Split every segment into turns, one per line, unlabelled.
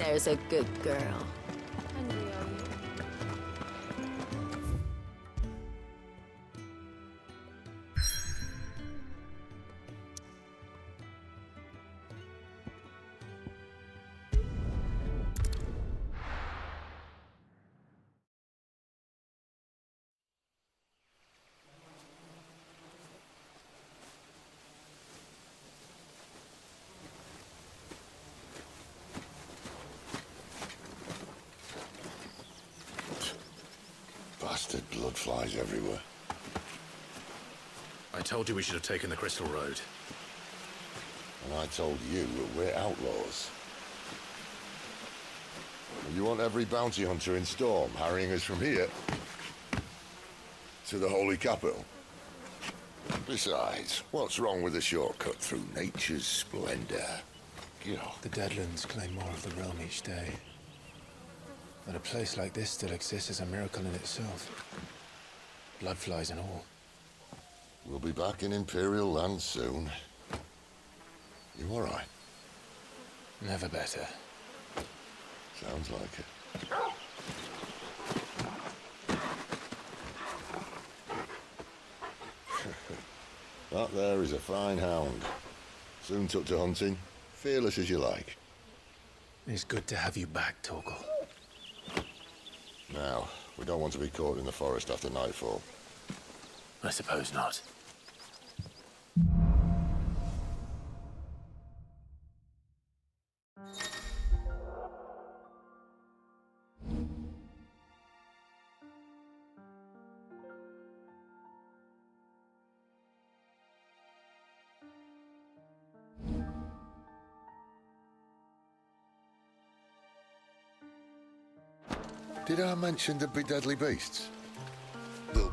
There's a good girl.
Everywhere.
I told you we should have taken the Crystal Road.
And I told you that we're outlaws. You want every bounty hunter in Storm harrying us from here to the Holy Capital? Besides, what's wrong with a shortcut through nature's splendor? God.
The Deadlands claim more of the realm each day. That a place like this still exists is a miracle in itself. Bloodflies and all.
We'll be back in Imperial land soon. You all right?
Never better.
Sounds like it. that there is a fine hound. Soon took to hunting. Fearless as you like.
It's good to have you back, Torgal.
Now, we don't want to be caught in the forest after nightfall.
I suppose not.
Did I mention there'd be deadly beasts? Well,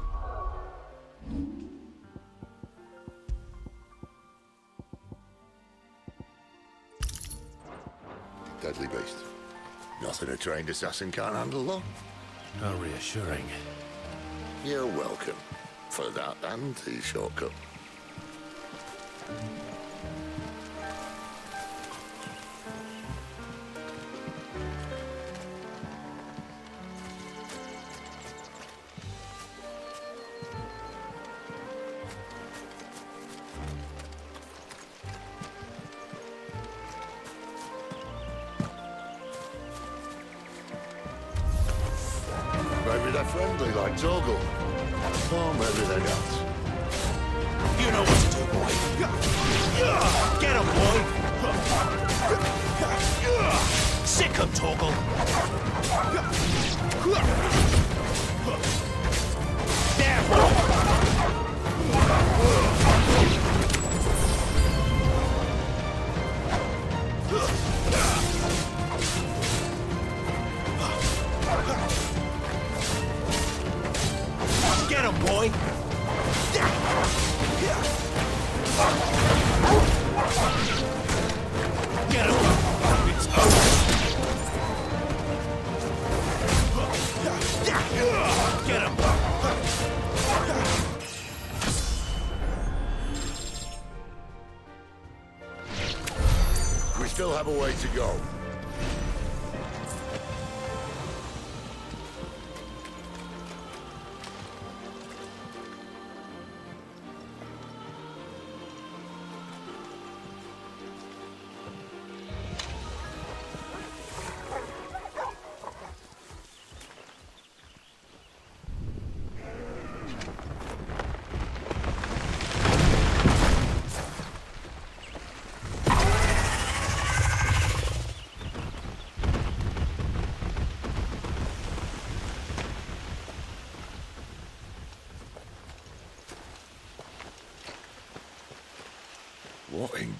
deadly beast. Nothing a trained assassin can't handle, though.
How reassuring.
You're welcome. For that and the shortcut. Friendly like Torgal. Or maybe they're not.
You know what to do, boy. Get him, boy. Sick him, Torgal.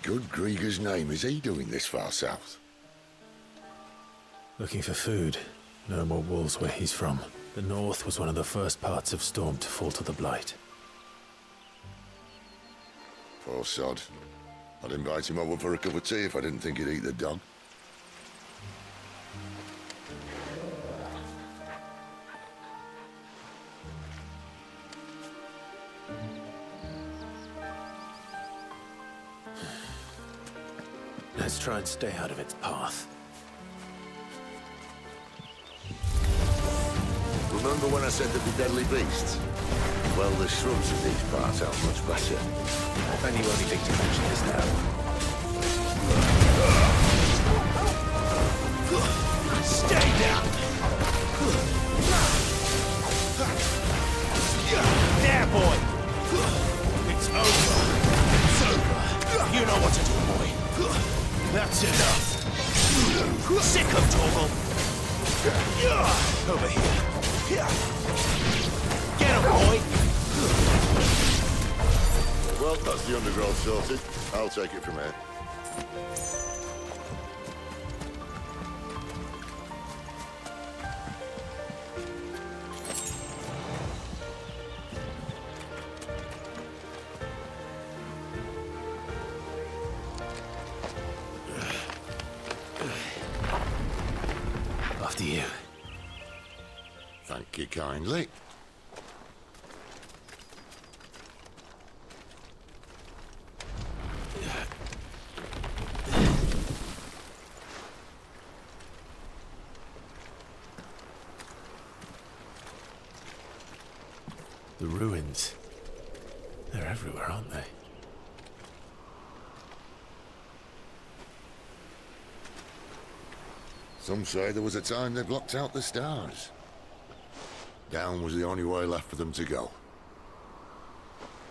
Good Greagor's name is he doing this far south?
Looking for food. No more wolves where he's from. The north was one of the first parts of Storm to fall to the Blight.
Poor sod. I'd invite him over for a cup of tea if I didn't think he'd eat the dog.
try and stay out of its path.
Remember when I said there'd be deadly beasts? Well, the shrubs of these parts are much better.
And you only to mention is now.
I'll take it from here.
After you.
Thank you kindly.
The ruins. They're everywhere, aren't they?
Some say there was a time they blocked out the stars. Down was the only way left for them to go.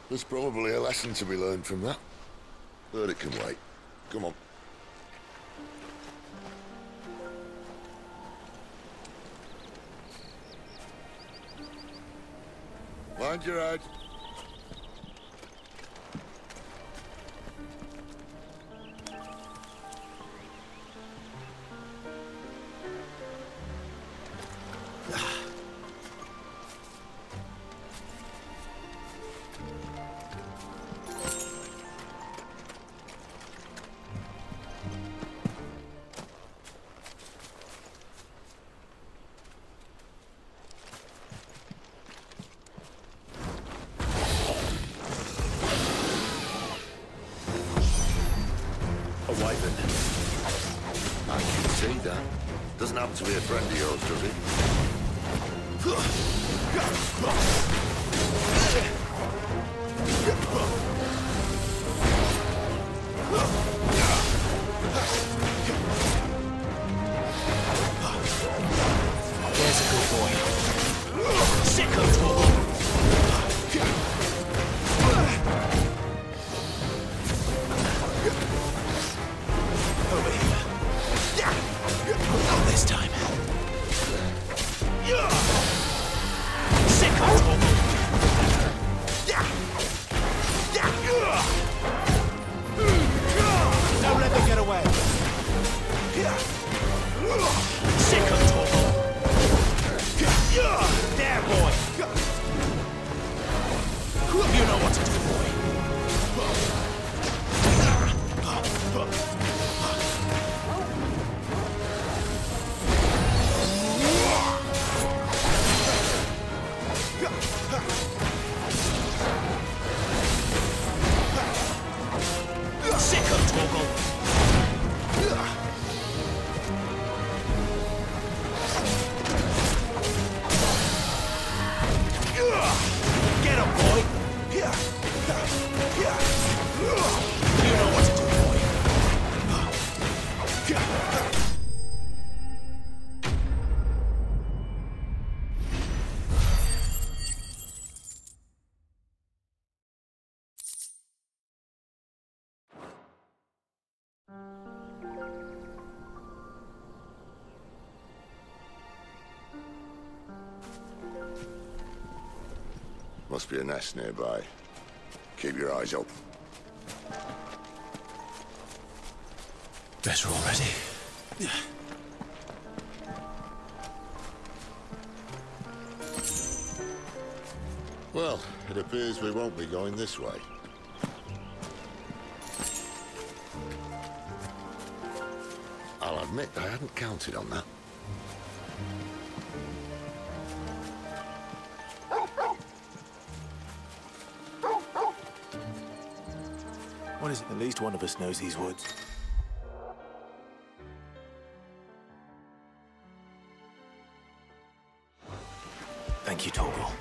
There's probably a lesson to be learned from that. But it can wait. Come on. Mind your head. Must be a nest nearby. Keep your eyes open.
Better already.
Well, it appears we won't be going this way. I'll admit I hadn't counted on that.
What is it? At least one of us knows these woods. Thank you, Torgal.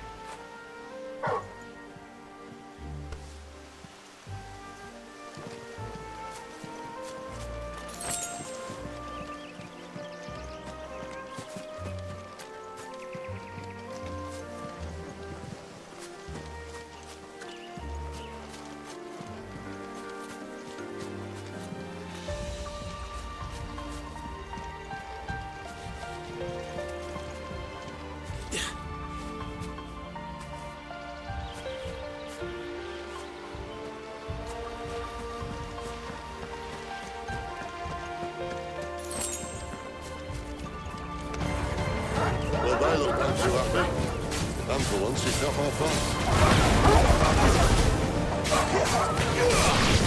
Once, it's not my fault.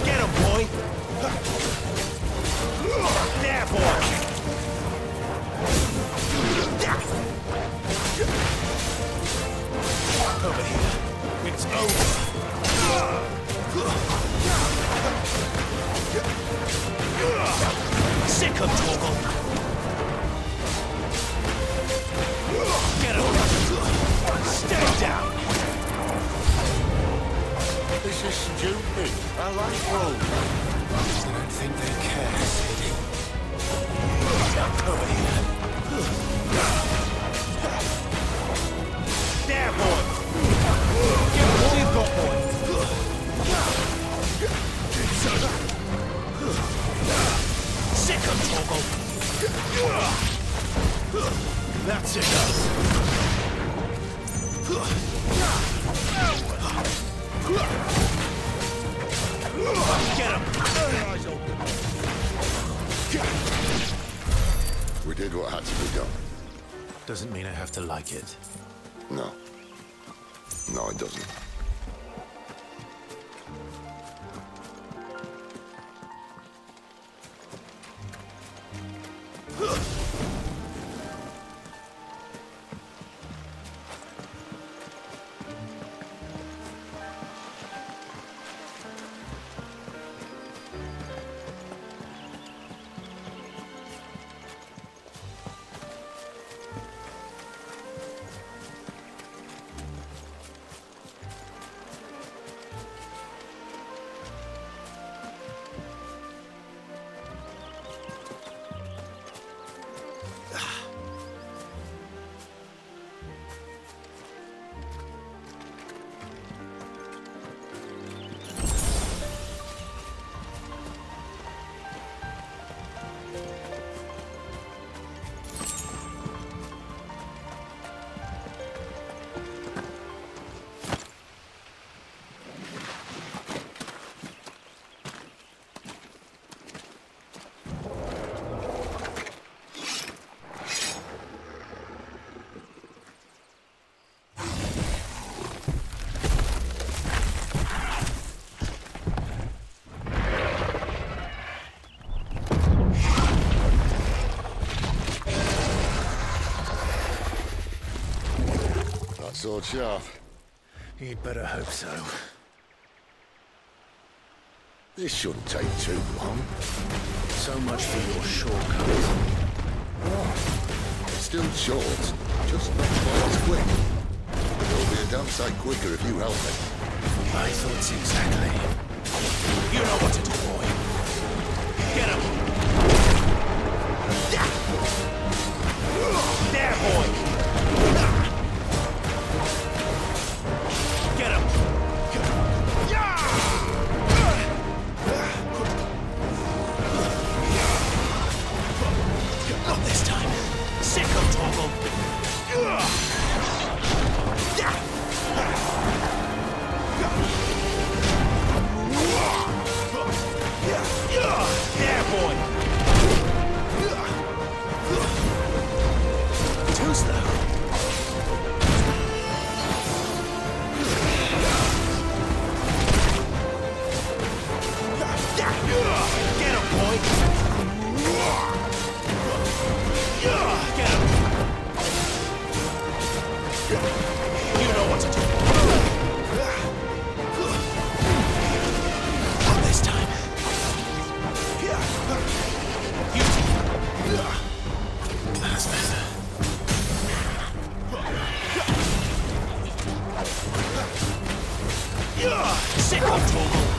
Get him, boy! There, boy! Over here. It's over. Sick of Torgal. Get him! Stay down!
This is stupid. I like Rome.
I don't think they care, Sid.
Over here. There, boy! Him all you've boy! Sick of Torgal! That's enough! Get him!
We did what had to be done.
Doesn't mean I have to like it.
No. No, it doesn't. Sword sharp.
You'd better hope so.
This shouldn't take too long.
So much for your shortcuts.
Oh, still short, just not quite as quick. It'll be a damn sight quicker if you help me.
My thoughts exactly. You know what to do, Shit!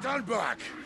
Stand back!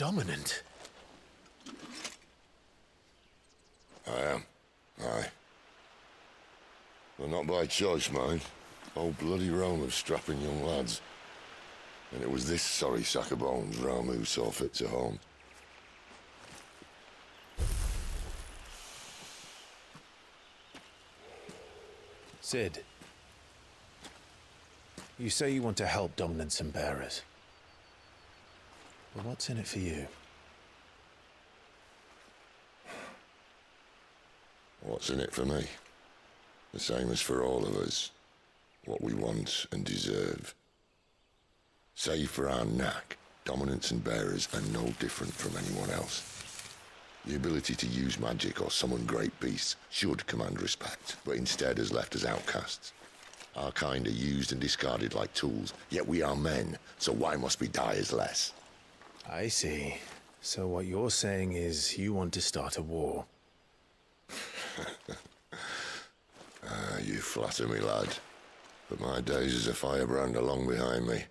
Dominant.
I am. Aye. Well, not by choice, mind. Old bloody realm of strapping young lads. And it was this sorry sack of bones Ramuh saw fit to home.
Sid. You say you want to help dominants and bearers. But what's in it for you?
What's in it for me? The same as for all of us. What we want and deserve. Save for our knack, dominants and bearers are no different from anyone else. The ability to use magic or summon great beasts should command respect, but instead has left us outcasts. Our kind are used and discarded like tools, yet we are men, so why must we die as less?
I see. So what you're saying is you want to start a war.
Ah, you flatter me, lad. But my days as a firebrand are long behind me.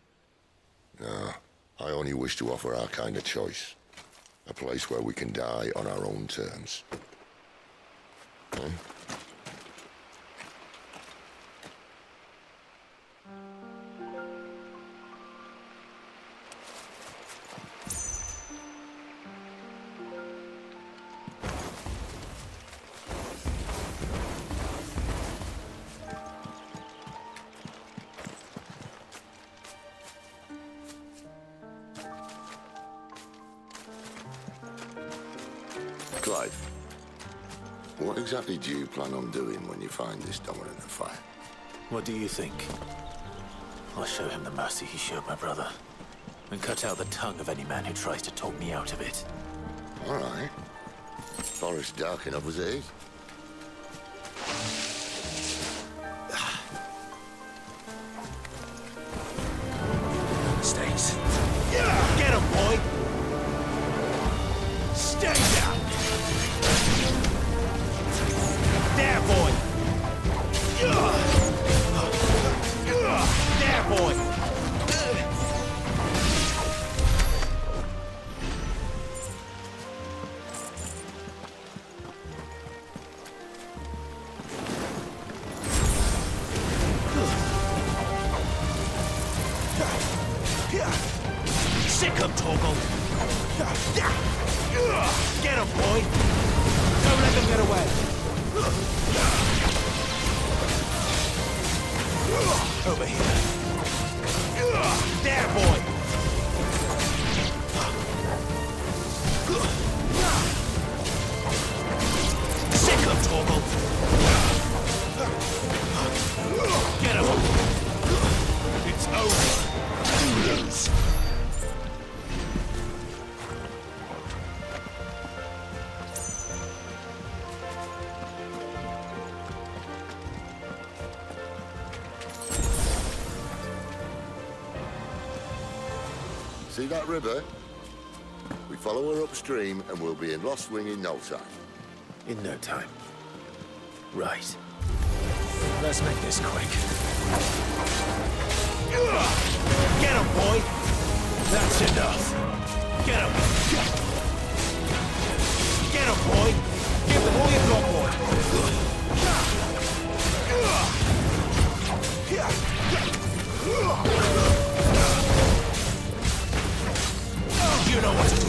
No, I only wish to offer our kind of choice. A place where we can die on our own terms. Hmm? Plan on doing when you find this dominant of fire?
What do you think? I'll show him the mercy he showed my brother. And cut out the tongue of any man who tries to talk me out of it.
All right. Forest dark enough as it is.
Stays. Get him, boy! Stay There, boy!
See that river? We follow her upstream and we'll be in Lost Wing in no time.
In no time. Right. Let's make this quick. Get him, boy! That's enough. Get him. Get him, boy! Give them all you've got, boy! You know what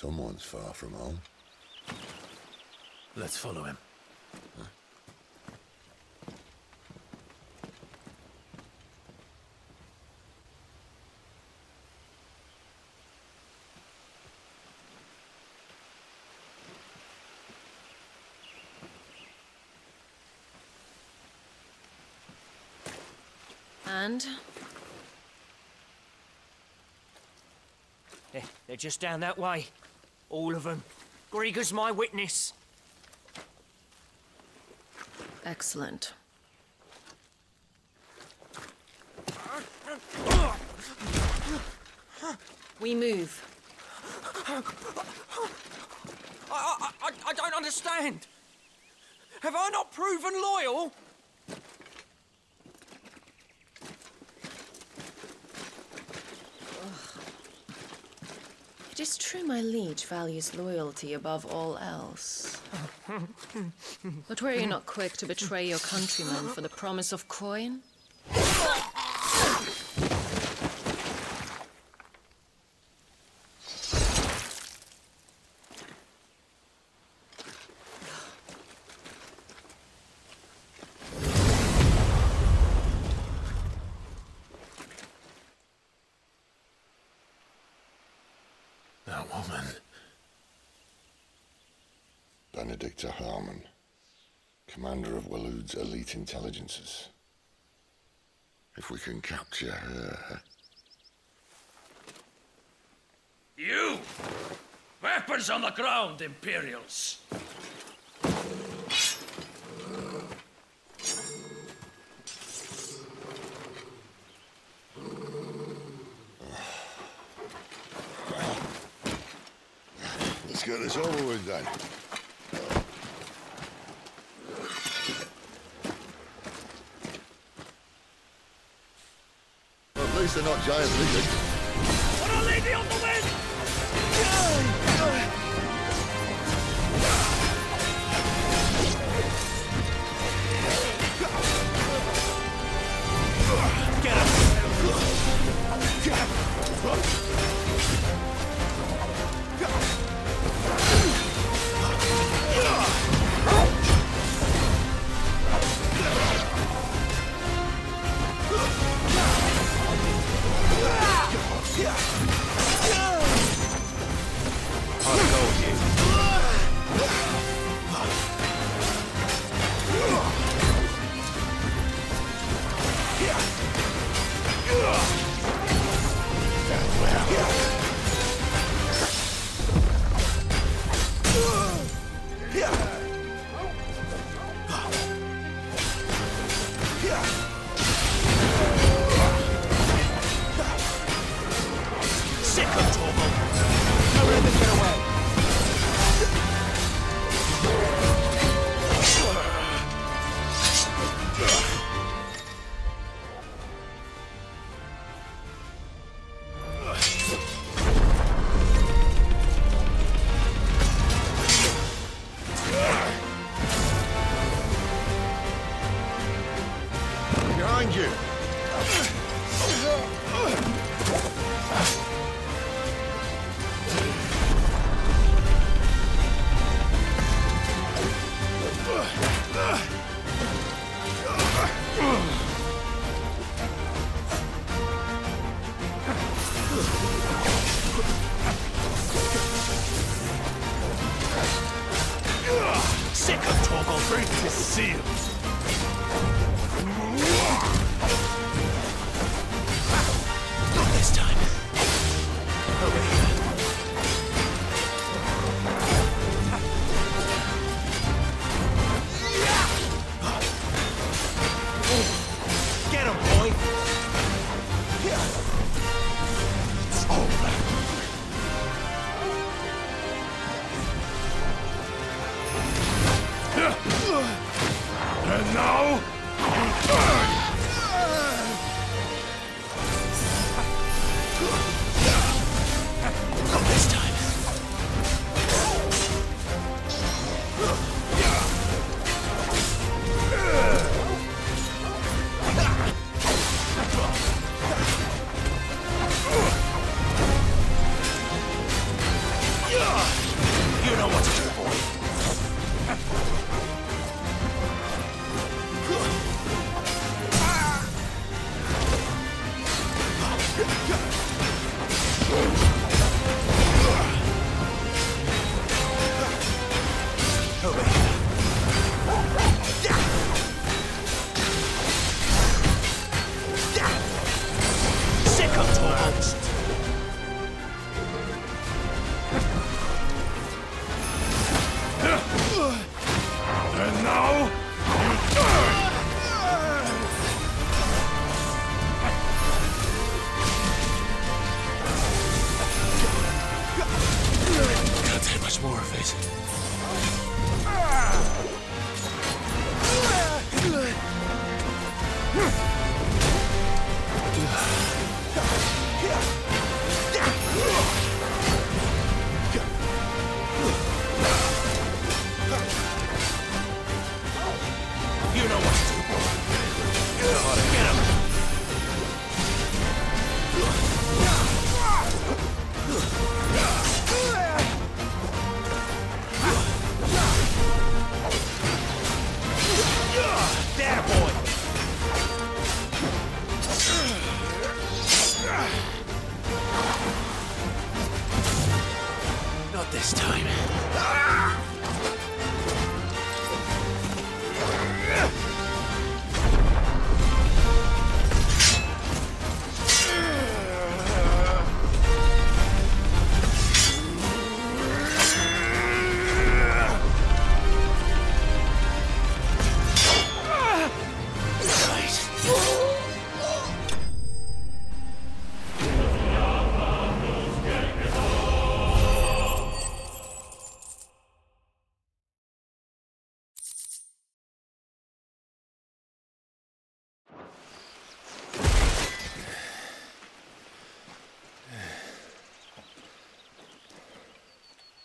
Someone's far from home.
Let's follow him.
And
They're, they're just down that way. All of them. Greagor's my witness.
excellent. We move.
I, I, I, I don't understand. Have I not proven loyal?
It is true my liege values loyalty above all else. but were you not quick to betray your countrymen for the promise of coin?
Elite intelligences. If we can capture her,
You! Weapons on the ground, Imperials!
let's get this over with then. At least they're not giant lizards.
For a lady on the wind!
Get up!
now?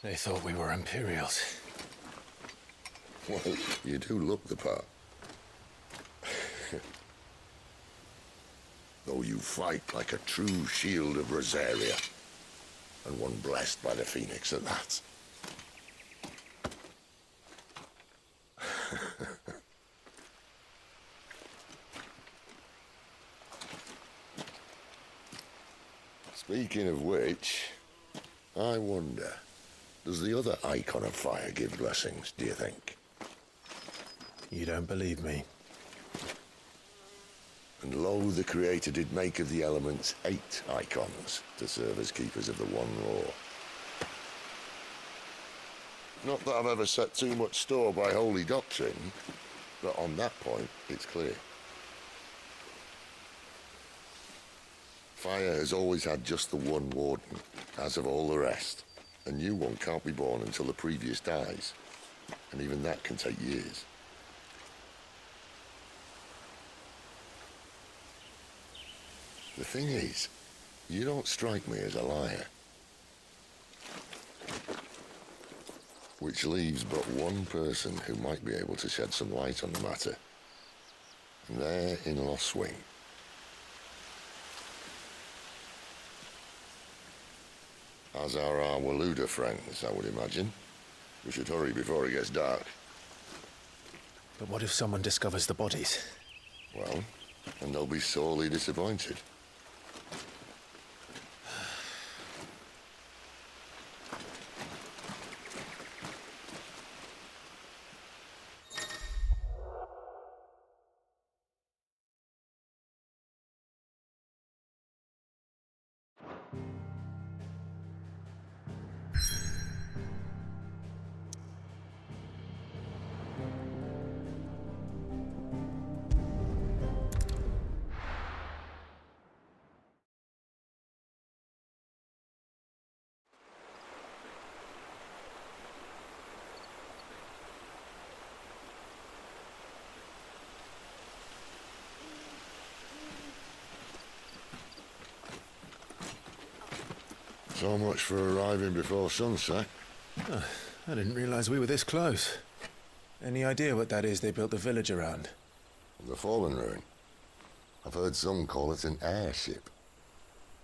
They thought we were Imperials.
Well, you do look the part. Though you fight like a true shield of Rosaria. And one blessed by the Phoenix at that. Speaking of which, I wonder... Does the other icon of fire give blessings, do you think?
You don't believe me?
And lo, the Creator did make of the elements eight icons to serve as keepers of the one law. Not that I've ever set too much store by holy doctrine, but on that point, it's clear. Fire has always had just the one warden, as of all the rest. A new one can't be born until the previous dies, and even that can take years. The thing is, you don't strike me as a liar. Which leaves but one person who might be able to shed some light on the matter. And they're in Lostwing. As are our Waloeder friends, I would imagine. We should hurry before it gets dark.
But what if someone discovers the bodies?
Well, and they'll be sorely disappointed. Before sunset.
I didn't realize we were this close. Any idea what that is they built the village around?
The Fallen Ruin. I've heard some call it an airship.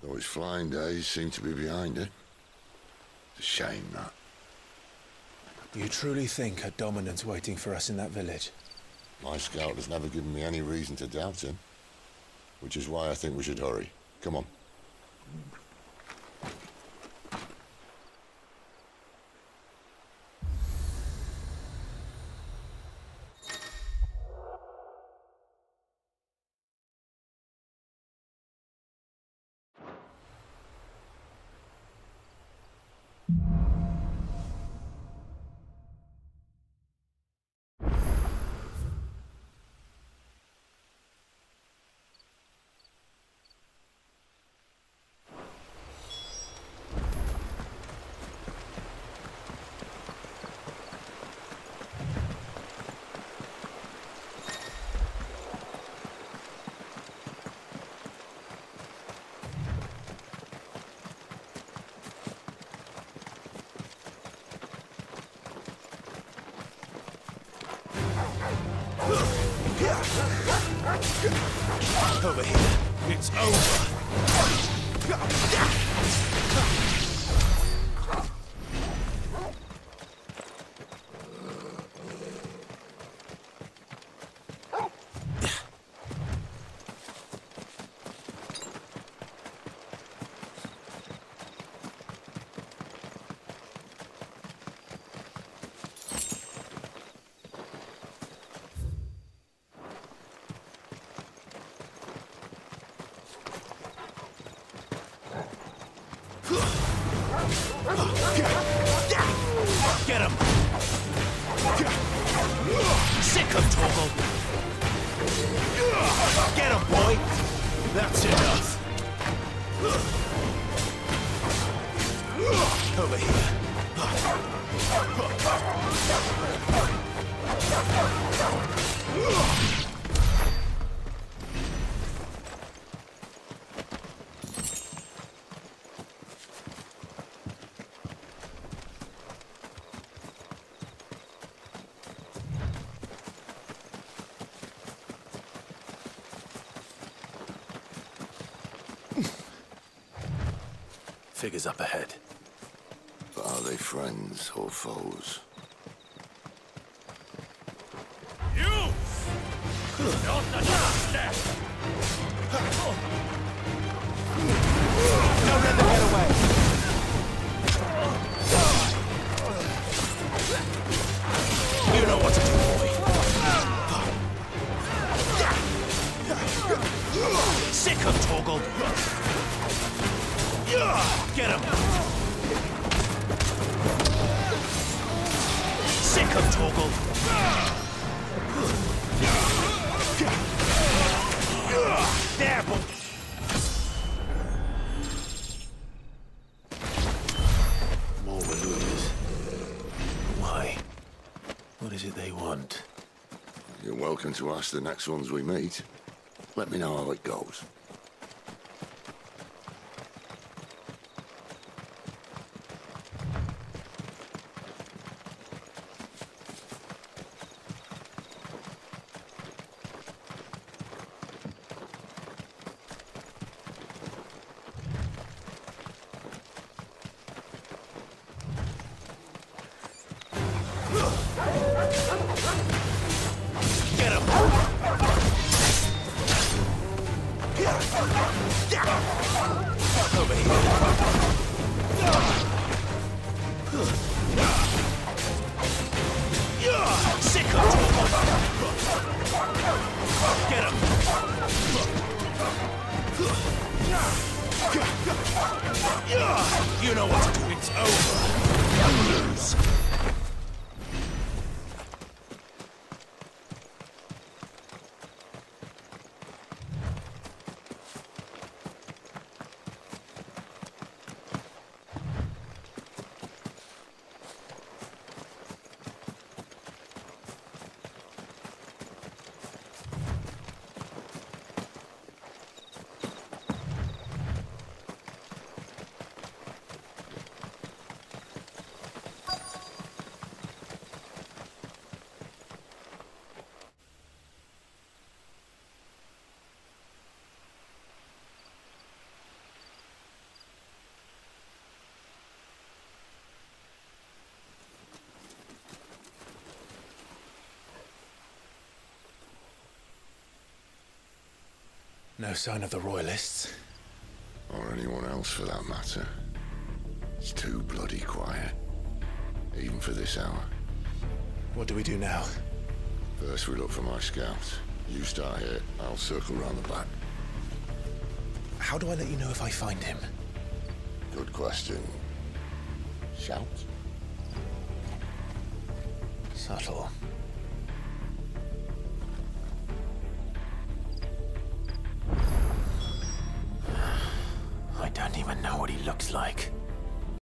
Though his flying days seem to be behind it. It's a shame, that.
You truly think a dominant's waiting for us in that village?
My scout has never given me any reason to doubt him. Which is why I think we should hurry. Come on.
Get him! Sick of Torgal! Get him, boy! That's enough! Over here. Figures up ahead.
But are they friends or foes?
Don't let them get away! You know what to do, boy. Sick of Torgal! Get him! Of Torgal! There!
More Valukas. Why? What is it they want?
You're welcome to ask the next ones we meet. Let me know how it goes.
No sign of the Royalists.
Or anyone else for that matter. It's too bloody quiet. Even for this hour.
What do we do now?
First we look for my scouts. You start here, I'll circle round the back.
How do I let you know if I find him?
Good question. Shout?
Subtle.